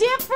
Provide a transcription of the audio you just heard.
где?